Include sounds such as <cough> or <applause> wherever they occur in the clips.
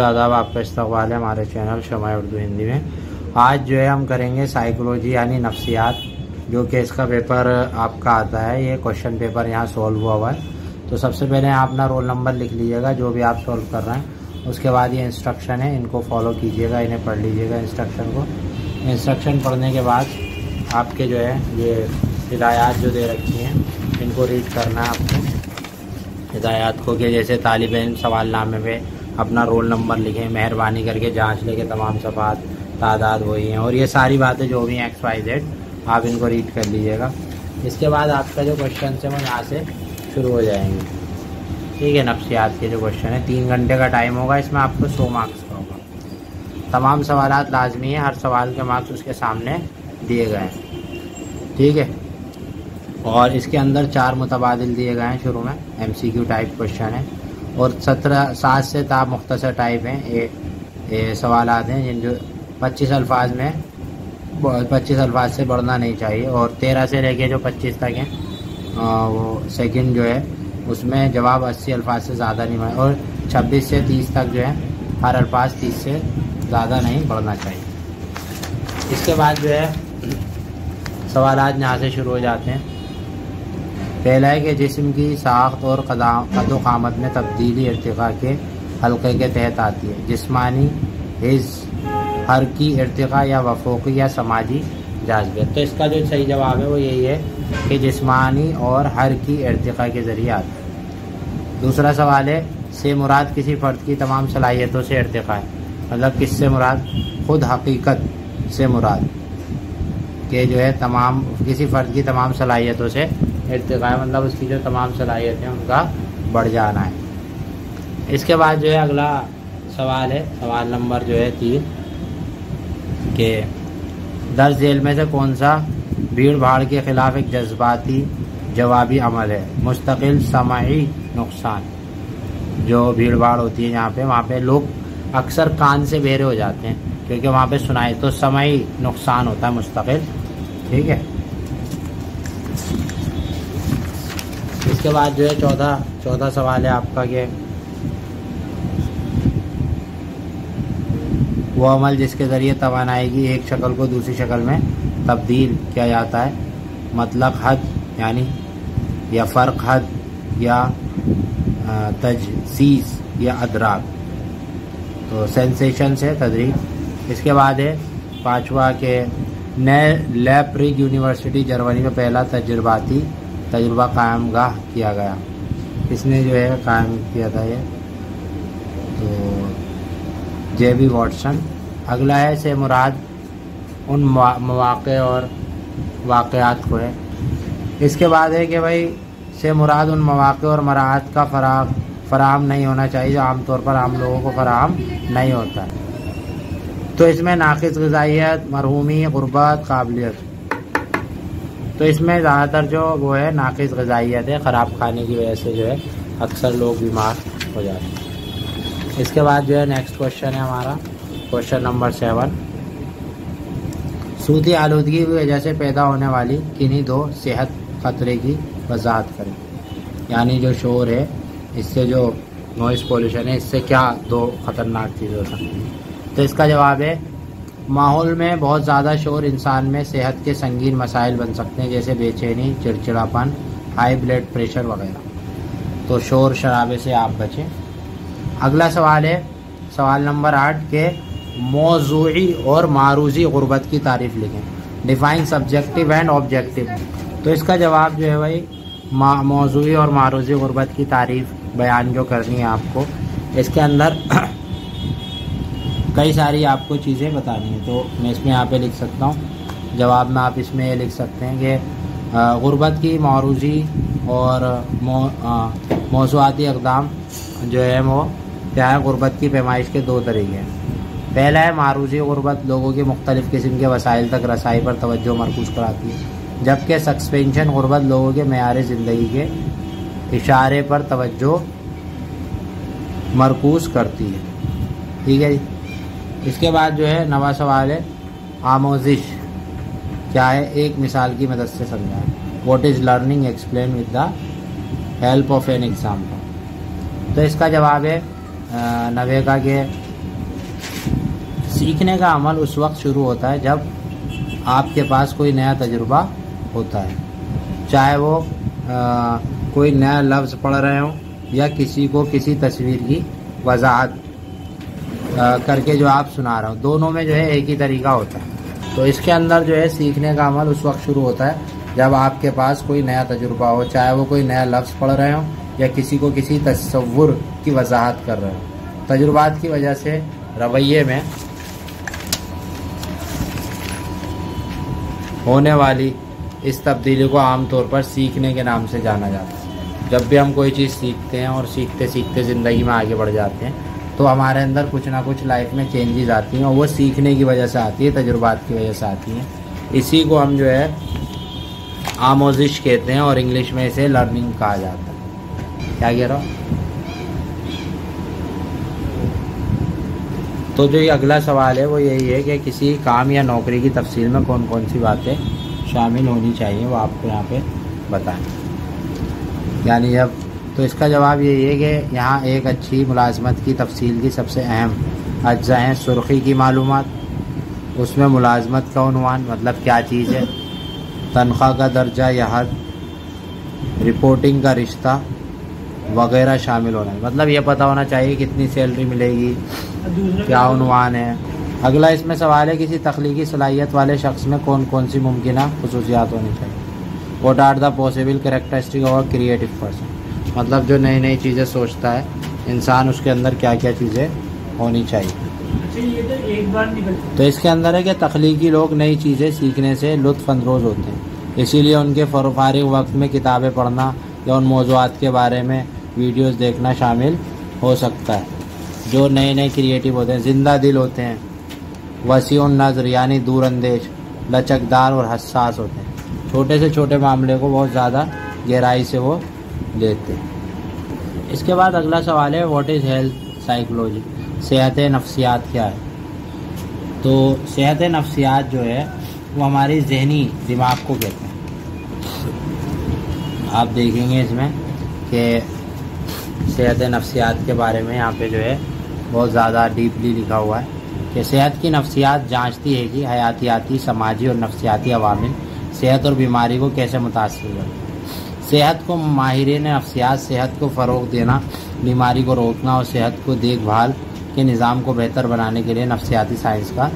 आदाब, आपका इस्तकबाल है हमारे चैनल शमा उर्दू हिंदी में। आज जो है हम करेंगे साइकोलॉजी यानी नफ्सियात, जो कि इसका पेपर आपका आता है। ये क्वेश्चन पेपर यहाँ सॉल्व हुआ हुआ है। तो सबसे पहले आप अपना रोल नंबर लिख लीजिएगा, जो भी आप सॉल्व कर रहे हैं। उसके बाद ये इंस्ट्रक्शन है, इनको फॉलो कीजिएगा, इन्हें पढ़ लीजिएगा इंस्ट्रक्शन को। इंस्ट्रक्शन पढ़ने के बाद आपके जो है, ये हिदायत जो दे रखी हैं, इनको रीड करना है आपको। हिदायत को कि जैसे तालिब सवाल नामे अपना रोल नंबर लिखें, मेहरबानी करके जाँच लेके तमाम सफ़ात, तादाद वही हैं। और ये सारी बातें जो भी हैं एक्स वाई जेड आप इनको रीड कर लीजिएगा। इसके बाद आपका जो क्वेश्चन है, वो यहाँ से शुरू हो जाएँगे। ठीक है, नफ्सियात के जो क्वेश्चन है, तीन घंटे का टाइम होगा, इसमें आपको सौ मार्क्स का होगा। तमाम सवाल लाजमी हैं, हर सवाल के मार्क्स उसके सामने दिए गए हैं। ठीक है? और इसके अंदर चार मुतबादल दिए गए हैं शुरू में M C Q type question है। और सत्रह सात से ताब मुख्तसर टाइप हैं। ये, ये सवाल हैं जिन जो पच्चीस अल्फाज में पच्चीस अल्फाज से बढ़ना नहीं चाहिए। और तेरह से लेके जो पच्चीस तक हैं वो सेकंड जो है उसमें जवाब अस्सी अल्फाज से ज़्यादा नहीं बढ़े और छब्बीस से तीस तक जो है हर अल्फाज तीस से ज़्यादा नहीं बढ़ना चाहिए। इसके बाद जो है सवाल यहाँ से शुरू हो जाते हैं। पहला है कि जिसम की साख्त और कद क़ामत में तब्दीली इरतका के हल्के के तहत आती है। जिसमानी हिज, हर की इरतका या वफोकी या समाजी जाजबियत तो इसका जो सही जवाब है वो यही है कि जिसमानी और हर की इरतका के ज़रिए आता है। दूसरा सवाल है, से मुराद किसी फ़र्द की तमाम सलाहियतों से इरतका है? मतलब किससे मुराद? खुद हकीकत से मुराद। के जो है तमाम, किसी फ़र्द की तमाम सलाहियतों से इरतका मतलब उसकी जो तमाम सलाहियत उनका बढ़ जाना है। इसके बाद जो है अगला सवाल है, सवाल नंबर जो है तीन, के दस जेल में से कौन सा भीड़ भाड़ के ख़िलाफ़ एक जज्बाती जवाबी अमल है? मुस्तकिल, समाई, नुकसान। जो भीड़ भाड़ होती है यहाँ पे, वहाँ पे लोग अक्सर कान से बेरे हो जाते हैं, क्योंकि वहाँ पे सुनाई तो समय नुकसान होता है मुस्तकिल। ठीक है? इसके बाद जो है चौथा चौथा सवाल है आपका कि वो अमल जिसके ज़रिए तोानाई की एक शक्ल को दूसरी शक्ल में तब्दील किया जाता है। मतलब हद, यानी या फ़र्क हद, या तजसीस, या अदराक। तो सेंसेशन से तदरीक। इसके बाद है पांचवा के नए लैप्रिक यूनिवर्सिटी जर्मनी में पहला तजुर्बाती तजुर्बा कायम गाह किया गया। इसने जो है कायम किया था ये? तो जे बी वाटसन। अगला है से मुराद। उन मौक़े और वाक़ात को है। इसके बाद है कि भाई, से मुराद उन मौक़े और मराहत का फराम फराम नहीं होना चाहिए जो आमतौर पर आम लोगों को फराम नहीं होता। तो इसमें नाकस गजाइत मरहूमी, गुर्बत, काबिलियत। तो इसमें ज़्यादातर जो वो है, नाकिस गजाइत है, ख़राब खाने की वजह से जो है, अक्सर लोग बीमार हो जाते हैं। इसके बाद जो है नेक्स्ट क्वेश्चन है हमारा। क्वेश्चन नंबर सेवन सूती आलूदगी की वजह से पैदा होने वाली किन्हीं दो सेहत खतरे की वजाहत करें? यानी जो शोर है, इससे जो नॉइस पोल्यूशन है, इससे क्या दो ख़तरनाक चीज़ हो सकती है? तो इसका जवाब है, माहौल में बहुत ज़्यादा शोर इंसान में सेहत के संगीन मसाइल बन सकते हैं, जैसे बेचैनी, चिड़चिड़ापन हाई ब्लड प्रेशर वगैरह। तो शोर शराबे से आप बचें। अगला सवाल है, सवाल नंबर आठ के मौजूदी और मारूजी गुर्बत की तारीफ़ लिखें। डिफाइन सब्जेक्टिव एंड ऑब्जेक्टिव तो इसका जवाब जो है भाई मौजूदी और मारूजी गुर्बत की तारीफ़ बयान जो करनी है आपको, इसके अंदर <clears throat> कई सारी आपको चीज़ें बतानी है तो मैं इसमें यहाँ पे लिख सकता हूँ। जवाब में आप इसमें लिख सकते हैं कि गुर्बत की मारूजी और मौसूआती इकदाम जो है वो क्या है, गुरबत की पैमाइश के दो तरीके हैं। पहला है, मारूजी गुर्बत लोगों की मुख्तलिफ़ किस्म के वसाइल तक रसाई पर तवज्जो मरकूज़ कराती है, जबकि सस्पेंशन गुर्बत लोगों के मैार ज़िंदगी के इशारे पर तवज्जो मरकूज़ करती है। ठीक है जी? इसके बाद जो है नवा सवाल है आमोजिश। क्या है? एक मिसाल की मदद से समझाएँ। What is learning explain with the help of an example तो इसका जवाब है नवे का कि सीखने का अमल उस वक्त शुरू होता है जब आपके पास कोई नया तजुर्बा होता है। चाहे वो आ, कोई नया लफ्ज़ पढ़ रहे हो या किसी को किसी तस्वीर की वजाहत करके जो आप सुना रहे हो। दोनों में जो है एक ही तरीका होता है। तो इसके अंदर जो है सीखने का अमल उस वक्त शुरू होता है, जब आपके पास कोई नया तजुर्बा हो, चाहे वो कोई नया लफ्ज़ पढ़ रहे हो या किसी को किसी तस्वुर की वजाहत कर रहे हो। तजुर्बात की वजह से रवैये में होने वाली इस तब्दीली को आमतौर पर सीखने के नाम से जाना जाता है। जब भी हम कोई चीज़ सीखते हैं और सीखते सीखते ज़िंदगी में आगे बढ़ जाते हैं तो हमारे अंदर कुछ ना कुछ लाइफ में चेंजेस आती हैं और वो सीखने की वजह से आती है, तजुर्बात की वजह से आती हैं। इसी को हम जो है, आमोजिश कहते हैं और इंग्लिश में इसे लर्निंग कहा जाता है। क्या कह रहा हूँ? तो जो ये अगला सवाल है, वो यही है कि किसी काम या नौकरी की तफसील में कौन कौन सी बातें शामिल होनी चाहिए, वो आपको यहाँ पे बताएँ। यानी जब तो इसका जवाब यही है कि यहाँ एक अच्छी मुलाजमत की तफसील की सबसे अहम अज्जा हैं सुर्खी की मालूम उसमें मुलाजमत का उनवान मतलब क्या चीज़ है? तनख्वाह का दर्जा या हद? रिपोर्टिंग का रिश्ता वगैरह शामिल होना है। मतलब ये पता होना चाहिए कितनी सैलरी मिलेगी, क्या उनवान है। अगला इसमें सवाल है, किसी तख्लीकी सलाहियत वाले शख्स में कौन कौन सी मुमकिन खसूसियात होनी चाहिए? What are the possible characteristic और क्रिएटिव पर्सन मतलब जो नई नई चीज़ें सोचता है इंसान उसके अंदर क्या क्या चीज़ें होनी चाहिए। तो इसके अंदर है कि तख्लीकी लोग नई चीज़ें सीखने से लुत्फ़अंदोज़ होते हैं। इसीलिए उनके फारिग वक्त में किताबें पढ़ना या उन मौजूद के बारे में वीडियोस देखना शामिल हो सकता है। जो नए नए क्रिएटिव होते हैं ज़िंदा दिल होते हैं वसी नज़र यानी दूरंदेश लचकदार और हसास होते हैं। छोटे से छोटे मामले को बहुत ज़्यादा गहराई से वो हैं। इसके बाद अगला सवाल है व्हाट इज़ हेल्थ साइकोलॉजी सेहत नफ्सियात क्या है? तो सेहत नफ्सियात जो है, वो हमारी जहनी दिमाग को कहते हैं। आप देखेंगे इसमें कि सेहत नफ्सियात के बारे में यहाँ पे जो है, बहुत ज़्यादा डीपली लिखा हुआ है कि सेहत की नफ्सियात जांचती है कि हयातियाती समाजी और नफ्सियाती अवामिल सेहत और बीमारी को कैसे मुतासर करते सेहत को माहिर नफ्सियात सेहत को फ़रोग देना, बीमारी को रोकना और सेहत को देखभाल के निज़ाम को बेहतर बनाने के लिए नफ्सियाती साइंस का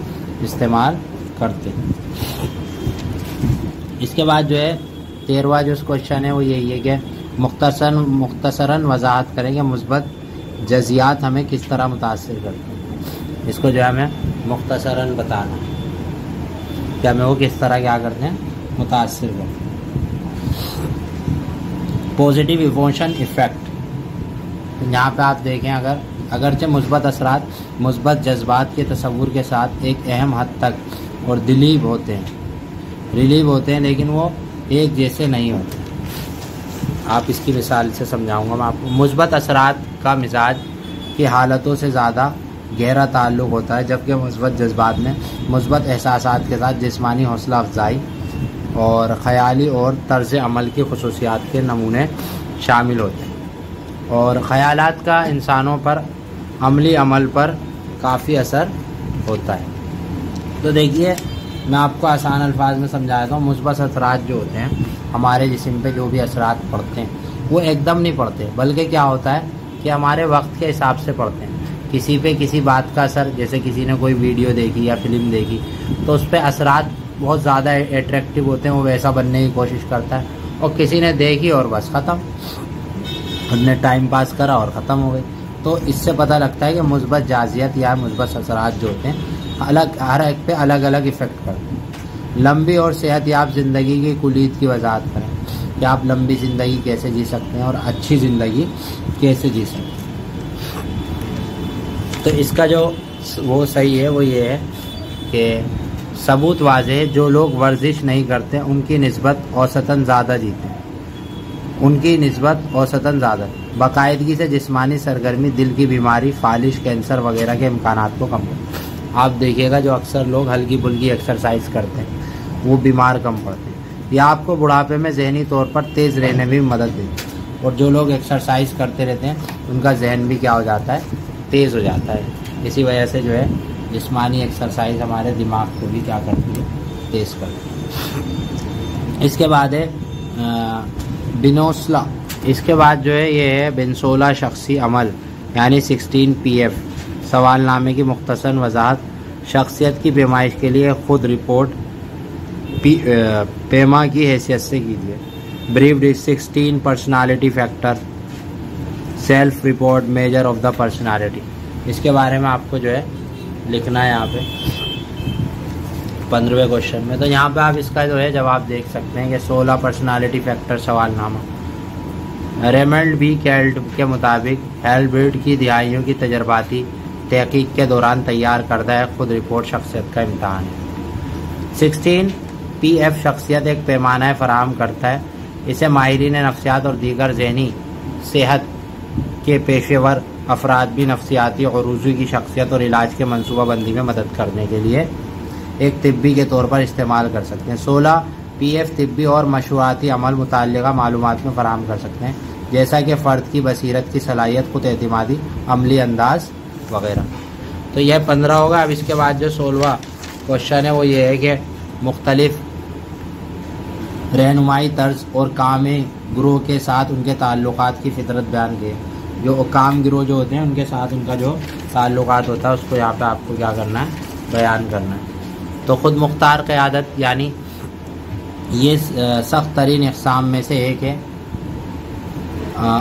इस्तेमाल करते हैं। इसके बाद जो है, तेरहवा जो क्वेश्चन है, वो यही है कि मुख्तसर मुख्तसरा वजाहत करेंगे मुस्बत जजियात हमें किस तरह मुतासर करते हैं। इसको जो है हमें मुख्तसरा बताना कि हमें वो किस तरह क्या करते हैं, मुतासर करते हैं। पॉजिटिव इमोशन इफ़ेक्ट यहाँ पे आप देखें अगर, अगरचे मुस्बत असरात, मुस्बत जज्बात के तस्वुर के साथ एक अहम हद तक और दिलीव होते हैं। रिलीव होते हैं, लेकिन वो एक जैसे नहीं होते। आप इसकी मिसाल से समझाऊँगा मैं आपको। मुस्बत असरात का मिजाज की हालतों से ज़्यादा गहरा ताल्लुक होता है, जबकि मुस्बत जज्बात में मुस्बत एहसास के साथ जिसमानी हौसला अफजाई और ख़याली और तर्ज अमल की खसूसियात के नमूने शामिल होते हैं। और ख़यालात का इंसानों पर अमली अमल पर काफ़ी असर होता है। तो देखिए, मैं आपको आसान अल्फाज में समझाता हूँ मुस्बत असरात जो होते हैं, हमारे जिसम पे जो भी असरात पड़ते हैं, वो एकदम नहीं पड़ते, बल्कि क्या होता है कि हमारे वक्त के हिसाब से पड़ते हैं। किसी पे किसी बात का असर, जैसे किसी ने कोई वीडियो देखी या फ़िल्म देखी तो उस पर असरात बहुत ज़्यादा अट्रैक्टिव होते हैं, वो वैसा बनने की कोशिश करता है। और किसी ने देखी और बस ख़त्म। उसने टाइम पास करा और ख़त्म हो गई। तो इससे पता लगता है कि मुस्बत जाजियत या मुस्बत असरात जो होते हैं, अलग, हर एक पे अलग अलग इफ़ेक्ट करते हैं। लंबी और सेहत याब ज़िंदगी की कुलीद की वजाहत करें कि आप लंबी ज़िंदगी कैसे जी सकते हैं और अच्छी ज़िंदगी कैसे जी सकते हैं। तो इसका जो वो सही है, वो ये है कि सबूत वाजे जो लोग वर्जिश नहीं करते, उनकी नस्बत औसता ज़्यादा जीते उनकी नस्बत औसता ज़्यादा बाकायदगी से जिस्मानी सरगर्मी, दिल की बीमारी, फालिश, कैंसर वगैरह के इम्कान को कम करते आप देखिएगा, जो अक्सर लोग हल्की बुल्की एक्सरसाइज करते हैं, वो बीमार कम पड़ते हैं। या आपको बुढ़ापे में जहनी तौर पर तेज़ रहने में मदद देती है। और जो लोग एक्सरसाइज करते रहते हैं, उनका जहन भी क्या हो जाता है? तेज़ हो जाता है। इसी वजह से जो है जिस्मानी एक्सरसाइज हमारे दिमाग को भी क्या करती है? तेज़ करती है। इसके बाद है बिनोसला। इसके बाद जो है, ये है बिनसोला शख्सी अमल, यानी 16 पीएफ सवालनामे की मुख्तसर वजाहत, शख्सियत की पेमाइश के लिए ख़ुद रिपोर्ट पेमा की हैसियत से कीजिए brief sixteen personality factor self report measure of the personality इसके बारे में आपको जो है लिखना है यहाँ पे। पंद्रहवें क्वेश्चन में। तो यहाँ पे आप इसका जो है जवाब देख सकते हैं कि सोलह पर्सनालिटी फैक्टर सवालनामा रेमल्ड बी कैल्ट के मुताबिक हेलब्रिड की दिहाइयों की तजर्बाती तहकीक के दौरान तैयार करता है, खुद रिपोर्ट शख्सियत का इम्तहान है। सिक्सटीन पी एफ़ शख्सियत एक पैमाना फराहम करता है। इसे माहरीन नफ्सियात और दीगर जहनी सेहत के पेशेवर अफराद भी नफ्सियाती अरूजी की शख्सियत और इलाज के मनसूबाबंदी में मदद करने के लिए एक तिब्बी के तौर पर इस्तेमाल कर सकते हैं। सोलह पी एफ़ तिब्बी और मशरूआती अमल मुतल मालूम में फराम कर सकते हैं, जैसा कि फ़र्द की बसीरत की सलाहियत, खुद अतमादी अमली अंदाज वगैरह। तो यह पंद्रह होगा। अब इसके बाद जो सोलवा क्वेश्चन है, वो ये है कि मुख्तलिफ़ रहनुमाई तर्ज और काम ग्रोह के साथ उनके ताल्लुक की फितरत बयान किए। जो काम गिरोह जो होते हैं, उनके साथ उनका जो ताल्लुक होता है, उसको यहाँ पे आपको क्या करना है, बयान करना है। तो ख़ुद मुख्तार क़्यादत, यानी ये सख्त तरीन इकसाम में से एक है।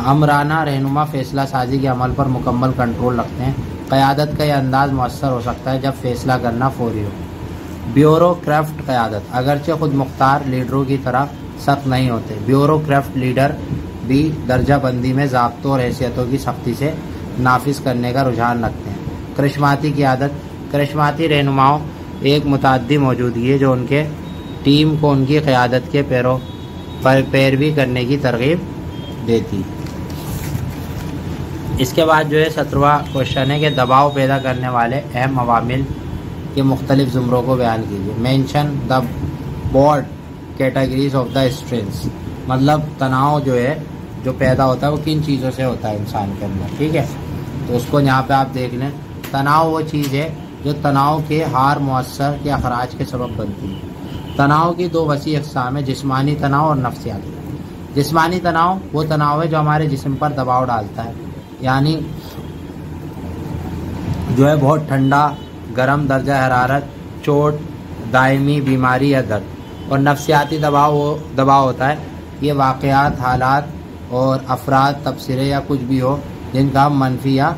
अमराना रहनुमा फ़ैसला साजी के अमल पर मुकम्मल कंट्रोल रखते हैं। क़्यादत का यह अंदाज़ मौसर हो सकता है, जब फ़ैसला करना फौरी हो। ब्यूरोक्राफ्ट क़्यादत, अगरचे खुद मुख्तार लीडरों की तरह सख्त नहीं होते। ब्यूरोक्राफ्ट लीडर भी दर्जा बंदी में जबतों और हैसियतों की सख्ती से नाफिज करने का रुझान रखते हैं। करिश्माती की आदत, करिश्माती रहनुमाओं एक मुतदी मौजूदगी है जो उनके टीम को उनकी क़्यादत के पैरों पर पैरवी करने की तरगीब देती इसके बाद जो है सत्रवा क्वेश्चन है कि दबाव पैदा करने वाले अहम अवामिल के मुख्तलिफ़ ज़ुमरों को बयान कीजिए। Mention the broad categories of the stress मतलब तनाव जो है जो पैदा होता है वो किन चीज़ों से होता है इंसान के अंदर, ठीक है? तो उसको यहाँ पे आप देख लें, तनाव वो चीज़ है जो तनाव के हार मौसर के अखराज के सबब बनती है। तनाव की दो वसी अकसाम है, जिसमानी तनाव और नफ्सियाती जिसमानी तनाव वो तनाव है जो हमारे जिसम पर दबाव डालता है। यानी जो है बहुत ठंडा, गर्म दर्जा हरारत, चोट, दायमी, बीमारी या दर्द। और नफ्सियाती दबाव वो, दबाव होता है, ये वाक़ात हालात और अफराद, तबसरे या कुछ भी हो, जिनका हम मनफी या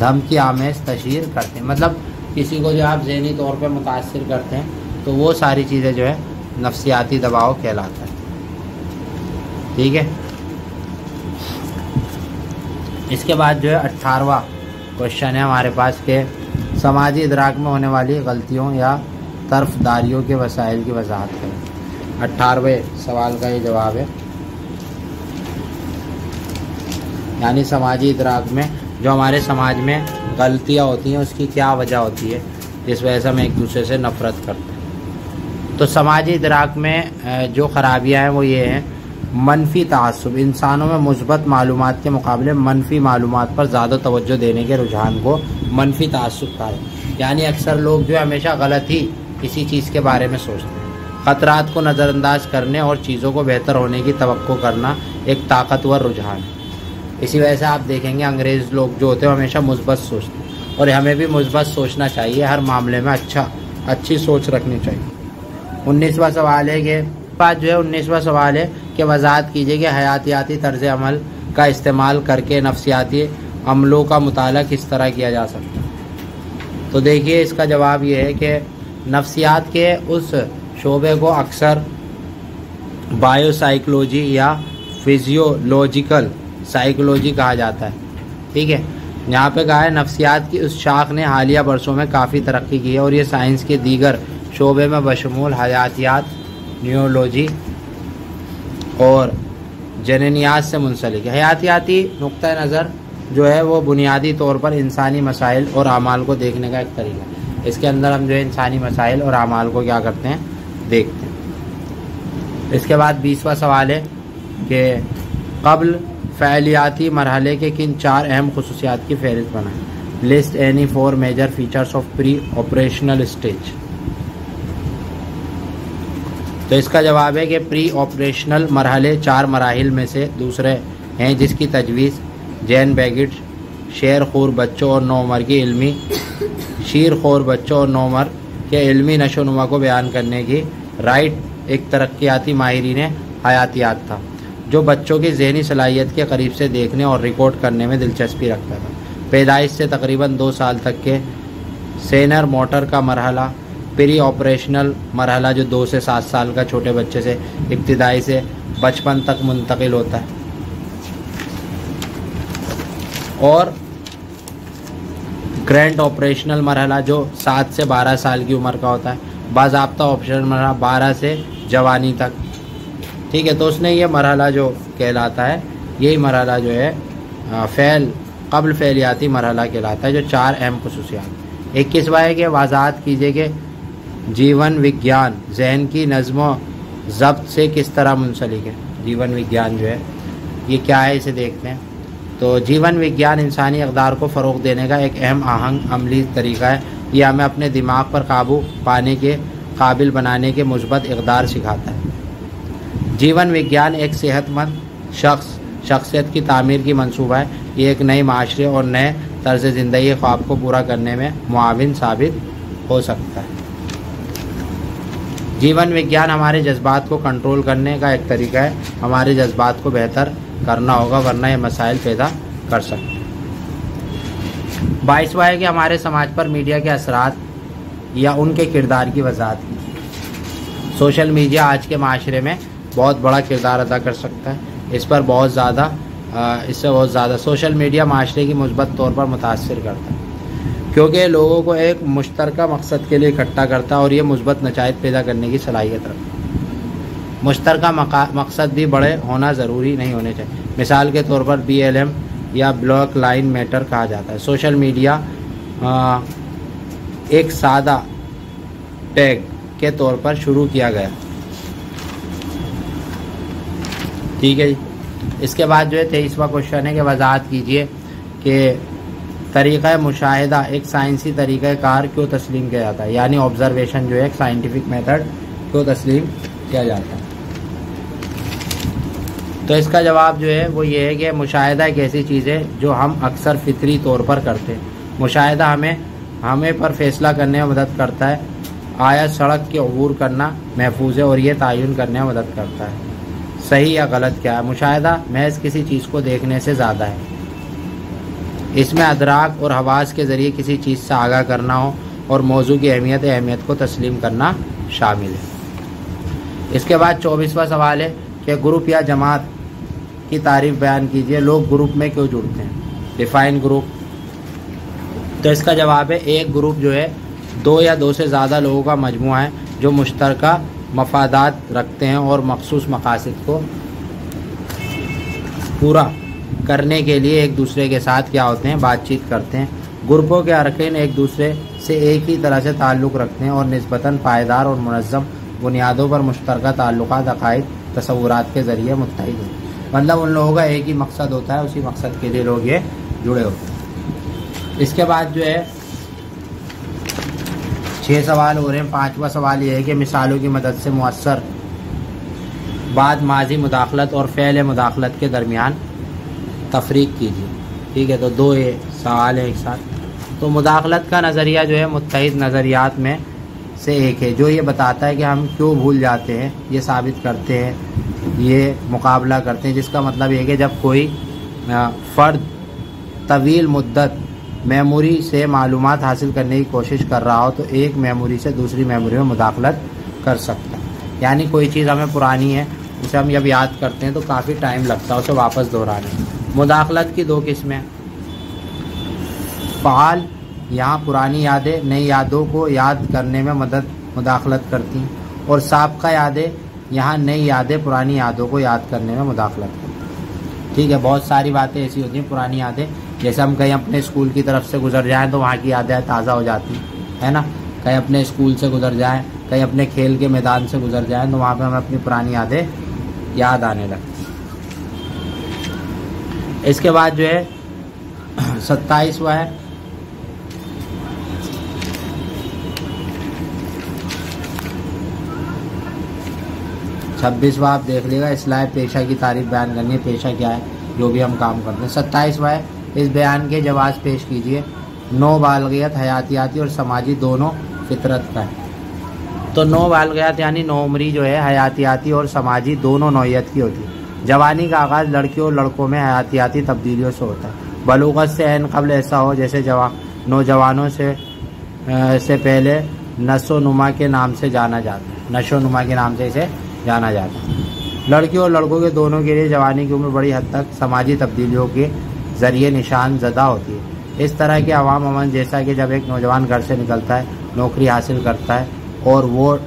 धमकी आमेज, तशहर करते हैं। मतलब किसी को जो आप जहनी तौर पर मुतासर करते हैं तो वो सारी चीज़ें जो है, नफ्सियाती दबाव कहलाता है। ठीक है? इसके बाद जो है अट्ठारवा क्वेश्चन है हमारे पास के, समाजी इदराक में होने वाली गलतियों या तरफदारियों के वसाइल की वजाहत करें। अट्ठारहवें सवाल का ये जवाब है यानी समाजी इदराक में, जो हमारे समाज में गलतियाँ होती हैं, उसकी क्या वजह होती है? जिस वजह से हम एक दूसरे से नफ़रत करते हैं। तो समाजी इदराक में जो खराबियाँ हैं, वो ये हैं, मनफी तसब। इंसानों में मुस्बत मालूम के मुकाबले मनफी मालूम पर ज़्यादा तवज्जो देने के रुझान को मनफी तसब का है। यानी अक्सर लोग जो हमेशा गलत ही किसी चीज़ के बारे में सोचते हैं। ख़तरात को नज़रअंदाज करने और चीज़ों को बेहतर होने की तो करना एक ताकतवर रुझान है। इसी वजह से आप देखेंगे अंग्रेज़ लोग जो होते हैं हमेशा मुस्बत सोचते हैं। और हमें भी मुस्बत सोचना चाहिए, हर मामले में अच्छा अच्छी सोच रखनी चाहिए। उन्नीसवा सवाल है कि पास जो है, उन्नीसवा सवाल है कि वजाहत कीजिए कि हयातियाती तर्ज अमल का इस्तेमाल करके नफसियाती अमलों का मताल किस तरह किया जा सकता है। तो देखिए, इसका जवाब ये है कि नफसियात के उस शोबे को अक्सर बायोसाइकोलॉजी या फिजियोलॉजिकल साइकोलॉजी कहा जाता है। ठीक है? यहाँ पे कहा है, नफ्सियात की उस शाख ने हालिया बरसों में काफ़ी तरक्की की है और ये साइंस के दीगर शोबे में बशमूल हयातियात, न्यूरोलॉजी और जननियात से मुंसलिक हयातियाती नुक़ नज़र जो है वो बुनियादी तौर पर इंसानी मसाइल और अमाल को देखने का एक तरीका है। इसके अंदर हम जो है इंसानी मसाइल और अमाल को क्या करते हैं? देखते हैं। इसके बाद बीसवा सवाल है कि कबल फ़ैलियाती मरहले के किन चार अहम खसूसियात की फहरिस्त बनाएँ? List any four major features of pre operational stage तो इसका जवाब है कि प्री ऑपरेशनल मरहले चार मराहल में से दूसरे हैं जिसकी तजवीज़ जैन बैगिट शेर खोर बच्चों और नौमर की इल्मी शीर खोर बच्चों और नौमर के इल्मी नशोनुमा को बयान करने की राइट एक तरक्याती माहरीन हयातियात था। जो बच्चों की जहनी सलाहियत के करीब से देखने और रिकॉर्ड करने में दिलचस्पी रखता था। पैदाइश से तकरीबन दो साल तक के सेनर मोटर का मरहला, प्री ऑपरेशनल मरहला जो दो से सात साल का छोटे बच्चे से इब्तदाई से बचपन तक मुंतकिल होता है। और ग्रैंड ऑपरेशनल मरहला जो सात से बारह साल की उम्र का होता है। बाबा ऑपरेशनल मरहला बारह से जवानी तक। ठीक है तो उसने ये मरहला जो कहलाता है, यही मरहला जो है फ़ैल, कबल फ़ैलियाती मरहला कहलाता है, जो चार अहम खसूसियात इक्कीसवा है कि वजाहत कीजिए कि जीवन विज्ञान, जहन की नज़म, ज़ब्त से किस तरह मुंसलिक है? जीवन विज्ञान जो है, ये क्या है, इसे देखते हैं। तो जीवन विज्ञान इंसानी अकदार को फ़रोग देने का एक अहम आहंग अमली तरीका है। ये हमें अपने दिमाग पर काबू पाने के, काबिल बनाने के मुस्बत इकदार सिखाता है। जीवन विज्ञान एक सेहतमंद शख्स, शख्सियत की तामीर की मनसूबा है। ये एक नए माशरे और नए तर्ज ज़िंदगी ख्वाब को पूरा करने में मुआविन साबित हो सकता है। जीवन विज्ञान हमारे जज्बात को कंट्रोल करने का एक तरीका है। हमारे जज्बात को बेहतर करना होगा, वरना ये मसाइल पैदा कर सकते हैं। बाईसवा है कि हमारे समाज पर मीडिया के असरात या उनके किरदार की वजाहत। की सोशल मीडिया आज के माशरे में बहुत बड़ा किरदार अदा कर सकता है। इस पर बहुत ज़्यादा इससे बहुत ज़्यादा सोशल मीडिया माशरे की मुस्बत तौर पर मुतासर करता है। क्योंकि लोगों को एक मुश्तर मकसद के लिए इकट्ठा करता है और ये मुस्बत नचायत पैदा करने की सलाहियत रखता है। मुश्तर मकसद भी बड़े होना ज़रूरी नहीं होने चाहिए। मिसाल के तौर पर बी एल एम या ब्लॉक लाइन मैटर कहा जाता है। सोशल मीडिया आ, एक सादा टैग के तौर पर शुरू किया गया। ठीक है जी। इसके बाद जो है तेईसवा क्वेश्चन है कि वजाहत कीजिए कि तरीक़ा मुशाहिदा, एक साइंसी तरीक़ाकार क्यों तस्लीम किया जाता है। यानी ऑब्जर्वेशन जो है, एक साइंटिफिक मेथड क्यों तस्लीम किया जाता है। तो इसका जवाब जो है, वो ये है कि मुशाहिदा एक ऐसी चीज़ है जो हम अक्सर फितरी तौर पर करते हैं। मुशाहिदा हमें हमें पर फैसला करने में मदद करता है। आया सड़क के अबूर करना महफूज है और ये तयन करने में मदद करता है। सही या गलत क्या है? मुशाहिदा, महज किसी चीज़ को देखने से ज़्यादा है। इसमें अदराक और हवास के ज़रिए किसी चीज़ से आगाह करना हो और मौजू की अहमियत अहमियत को तस्लीम करना शामिल है। इसके बाद चौबीसवा सवाल है कि ग्रुप या जमात की तारीफ़ बयान कीजिए। लोग ग्रुप में क्यों जुड़ते हैं? डिफाइन ग्रुप तो इसका जवाब है, एक ग्रुप जो है, दो या दो से ज़्यादा लोगों का मजमू है जो मुश्तर मफादात रखते हैं और मखसूस मकासद को पूरा करने के लिए एक दूसरे के साथ क्या होते हैं? बातचीत करते हैं। ग्रुपों के अरकान एक दूसरे से एक ही तरह से ताल्लुक़ रखते हैं और नस्बता पायदार और मनज़म बुनियादों पर मुश्तर ताल्लुक अकायद, तस्वूरत के ज़रिए मुतहद हैं। मतलब उन लोगों का एक ही मकसद होता है, उसी मकसद के लिए लोग ये जुड़े होते हैं। इसके बाद जो है छः सवाल हो रहे हैं, पाँचवा सवाल यह है कि मिसालों की मदद से मौसर बाद माजी मुदाखलत और फ़ैल मुदाखलत के दरमियान तफरीक कीजिए। ठीक है तो दो ये सवाल हैं एक साथ। तो मुदाखलत का नज़रिया जो है मुतहद नज़रियात में से एक है, जो ये बताता है कि हम क्यों भूल जाते हैं, ये साबित करते हैं, ये मुकाबला करते हैं, जिसका मतलब ये है कि जब कोई फ़र्द, तवील मुद्दत मेमोरी से मालूम हासिल करने की कोशिश कर रहा हो तो एक मेमोरी से दूसरी मेमोरी में मुदाखलत कर सकता है। यानी कोई चीज़ हमें पुरानी है, उसे हम जब याद करते हैं तो काफ़ी टाइम लगता है उसे वापस दोहराने मुदाखलत की दो किस्में। फ़ाल यहाँ पुरानी यादें नई यादों को याद करने में मदद, मुदाखलत करती हैं। और सबका यादें, यहाँ नई यादें पुरानी यादों को याद करने में मुदाखलत करती ठीक है, बहुत सारी बातें ऐसी होती हैं, पुरानी यादें। जैसे हम कहीं अपने स्कूल की तरफ़ से गुजर जाएँ तो वहाँ की यादें ताज़ा हो जाती, है ना? कहीं अपने स्कूल से गुजर जाएँ, कहीं अपने खेल के मैदान से गुजर जाएँ तो वहाँ पर हमें अपनी पुरानी यादें याद आने लगती इसके बाद जो है, <clears throat> सत्ताईसवा है। छब्बीसवा आप देख लेगा इसलाह पेशा की तारीफ़ बयान करनी है, पेशा क्या है, जो भी हम काम करते हैं। सत्ताईसवा है इस बयान के जवाब पेश कीजिए। नो बालगियत हयातियाती और समाजी दोनों फितरत का है। तो नो बालगियत यानी नो उम्री जो है हयातियाती और समाजी दोनों नौीयत की होती है। जवानी का आगाज़ लड़कियों और लड़कों में हयातियाती तब्दीलियों से होता है। बलूगत से एन कबल ऐसा हो, जैसे जवा नौजवानों से से पहले नशो नुमा के नाम से जाना जाता है। नशो नुमा के नाम से इसे जाना जाता है। लड़कियों और लड़कों के दोनों के लिए जवानी की उम्र बड़ी हद तक समाजी तब्दीलियों के ज़रिए निशान ज़दा होती है। इस तरह के अवाम अमन जैसा कि जब एक नौजवान घर से निकलता है, नौकरी हासिल करता है और वो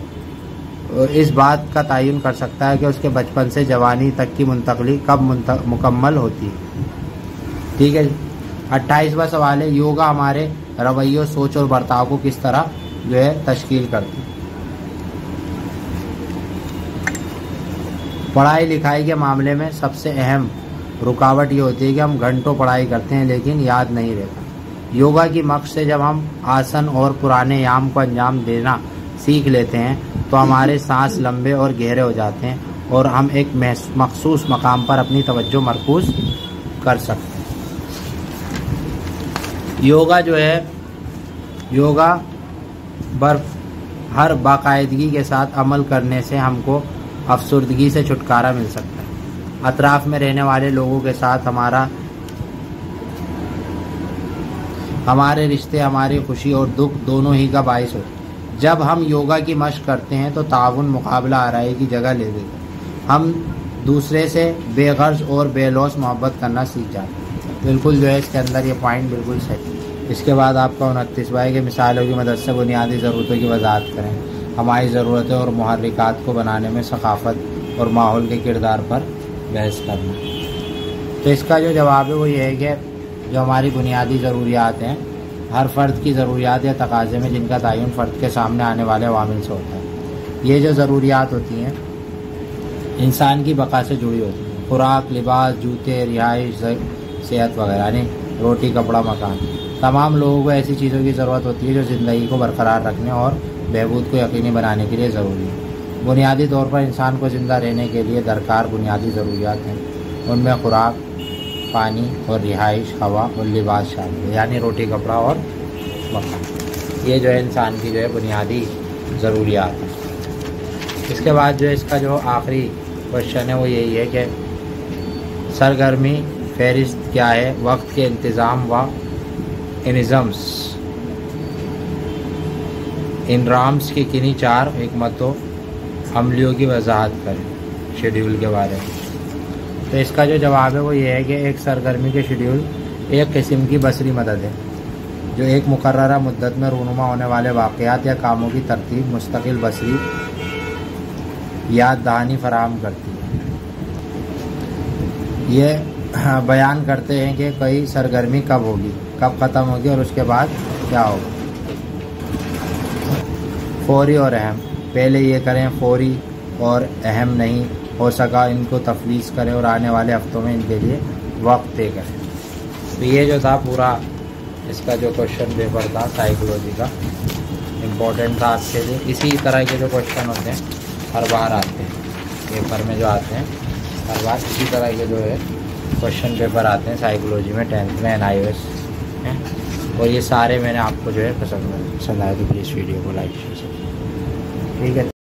इस बात का तयन कर सकता है कि उसके बचपन से जवानी तक की मुंतकली कब मुकम्मल होती है। ठीक है अट्ठाईसवा सवाल है, योगा हमारे रवैयों, सोच और बर्ताव को किस तरह जो है तश्कील करती पढ़ाई लिखाई के मामले में सबसे अहम रुकावट ये होती है कि हम घंटों पढ़ाई करते हैं लेकिन याद नहीं रहता। योगा की मक्स से जब हम आसन और पुराने याम को अंजाम देना सीख लेते हैं तो हमारे सांस लंबे और गहरे हो जाते हैं और हम एक मखसूस मकाम पर अपनी तवज्जो मरकूज कर सकते हैं। योगा जो है, योगा बर्फ़, हर बाकायदगी के साथ अमल करने से हमको अफसरदगी से छुटकारा मिल सकता है। अतराफ़ में रहने वाले लोगों के साथ हमारा, हमारे रिश्ते, हमारी खुशी और दुख दोनों ही का बायस हो। जब हम योगा की मश्क करते हैं तो ताउन मुकाबला आरई की जगह ले देगा हम दूसरे से बेगर्ज और बेलौस मोहब्बत करना सीख जाते बिल्कुल जो है, इसके अंदर ये पॉइंट बिल्कुल सही इसके बाद आपका उनतीसवा है कि मिसालों की मदद से बुनियादी ज़रूरतों की वजाहत करें। हमारी ज़रूरतें और महरिकात को बनाने में सकाफ़त और माहौल के किरदार पर बहस करना। तो इसका जो जवाब है वो ये है कि जो हमारी बुनियादी ज़रूरियात हैं, हर फ़र्द की ज़रूरियात या तकाजे में जिनका तयन फ़र्द के सामने आने वाले वामिल से होता है। ये जो ज़रूरियात होती हैं, इंसान की बका से जुड़ी होती हैं। खुराक, लिबास, जूते, रिहाइश सेहत वगैरह, यानी रोटी, कपड़ा, मकान। तमाम लोगों को ऐसी चीज़ों की ज़रूरत होती है जो ज़िंदगी को बरकरार रखने और बहबूद को यकीनी बनाने के लिए ज़रूरी है। बुनियादी तौर पर इंसान को ज़िंदा रहने के लिए दरकार बुनियादी ज़रूरियात हैं। उनमें खुराक, पानी और रिहाइश, हवा और लिबास शामिल है, यानी रोटी, कपड़ा और मकान ये जो है इंसान की जो है बुनियादी ज़रूरियात है। इसके बाद जो इसका जो आखिरी क्वेश्चन है, वो यही है कि सरगर्मी फहरिस्त क्या है? वक्त के इंतज़ाम व इनिज़म्स। इन राम्स की किन्हीं चार हमतों हमलियों की वजाहत करें शेड्यूल के बारे में। तो इसका जो जवाब है वो ये है कि एक सरगर्मी के शेड्यूल एक किस्म की बसरी मदद है, जो एक मुकर्रा मुद्दत में रूनुमा होने वाले वाक़ात या कामों की तरतीब, मुस्तकिल बसरी याद दहानी फराम करती है। ये बयान करते हैं कि कई सरगर्मी कब होगी, कब ख़त्म होगी और उसके बाद क्या होगा। फौरी और अहम। पहले ये करें, फौरी और अहम नहीं हो सका, इनको तफवीज़ करें और आने वाले हफ्तों में इनके लिए वक्त तय करें। तो ये जो था पूरा इसका जो क्वेश्चन पेपर था साइकोलॉजी का इम्पोर्टेंट था आपके लिए। इसी तरह के जो क्वेश्चन होते हैं, हर बार आते हैं। पेपर में जो आते हैं, हर बार इसी तरह के जो है क्वेश्चन पेपर आते हैं साइकोलॉजी में टेंथ में एन आई हैं और ये सारे मैंने आपको जो है पसंद पसंद आए तो प्लीज़ वीडियो को लाइक शेयर ठीक है